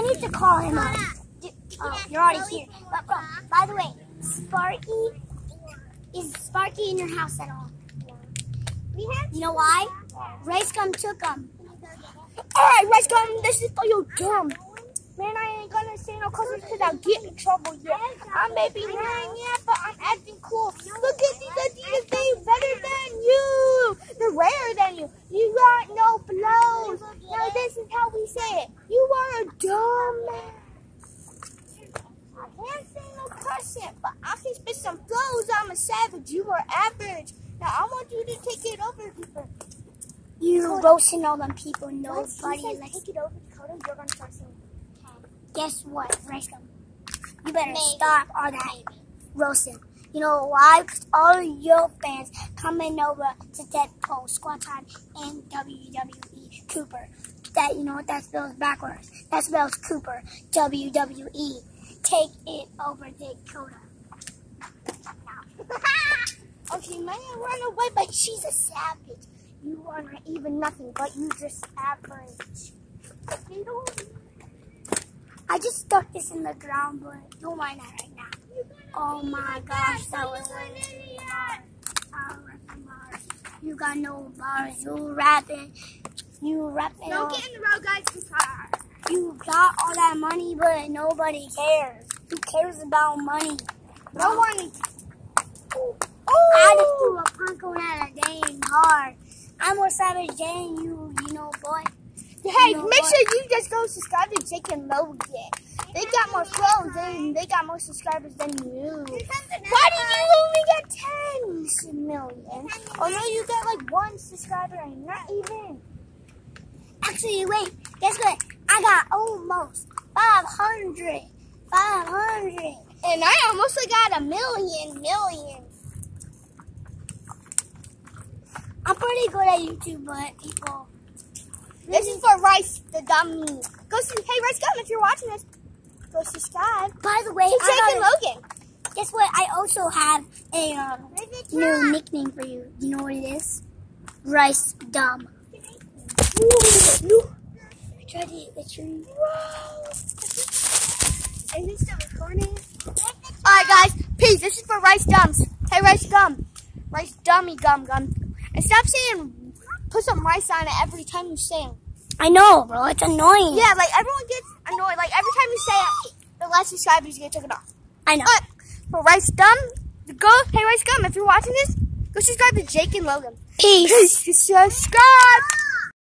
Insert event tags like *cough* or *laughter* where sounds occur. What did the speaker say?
I need to call him up. Oh, you're already here. But, bro, by the way, Sparky, is Sparky in your house at all? You know why? Rice Gum took him. Alright, Rice Gum, this is for your dumb. Man, I ain't gonna say no customs because I'll get in trouble, yeah. I may be lying, yeah, but I'm acting cool. Look at these Adidas, they better than you. They're rarer than you. You got no blows. Now, this is how we say it. You are a dumbass. I can't say no cussing, but I can spit some flows. I'm a savage. You are average. Now, I want you to take it over, people. You roasting all them people. Nobody likes. take it over, Dakota, you're gonna start saying Guess what, Rice Gum? You better Maybe. stop all that roasting. You know why? Because all your fans coming over to Deadpool, Squad Time, and WWE Cooper. That you know what that spells backwards. That spells Cooper. WWE. Take it over Dakota. *laughs* Okay, man, run away, but she's a savage. You are not even nothing, but you just average. I just stuck this in the ground, but don't mind that right now. Oh my gosh, that was really. You got no bars. You rapping. You rapping. Don't all- get in the road, guys. You got all that money, but nobody cares. Who cares about money? No one. I just threw a punk on at a dang hard. I'm more savage than you, you know, boy. Hey, You know make sure you just go subscribe to Jake and Logan. They got more flows and they got more subscribers than you. Why did you only get 10 million? Oh no, you got like one subscriber and not even. Actually, wait. Guess what? I got almost 500. 500. And I almost got a million, million. I'm pretty good at YouTube, but people. This is for Rice, the dummy. Go see, hey Rice Gum, if you're watching this, go subscribe. By the way, Jake and Logan. guess what? I also have a um, new nickname for you. You know what it is? Rice No. I tried to hit the tree. Is it still recording? Alright guys, peace. This is for Rice Gums. Hey Rice Gum. Rice Dummy Gum Gum. And stop saying, put some rice on it every time you sing. I know, bro. It's annoying. Yeah, like everyone gets annoyed. Like every time you say it, the less subscribers get taken off. I know. But for Rice Gum, go, hey Rice Gum, if you're watching this, go subscribe to Jake and Logan. Peace. Subscribe.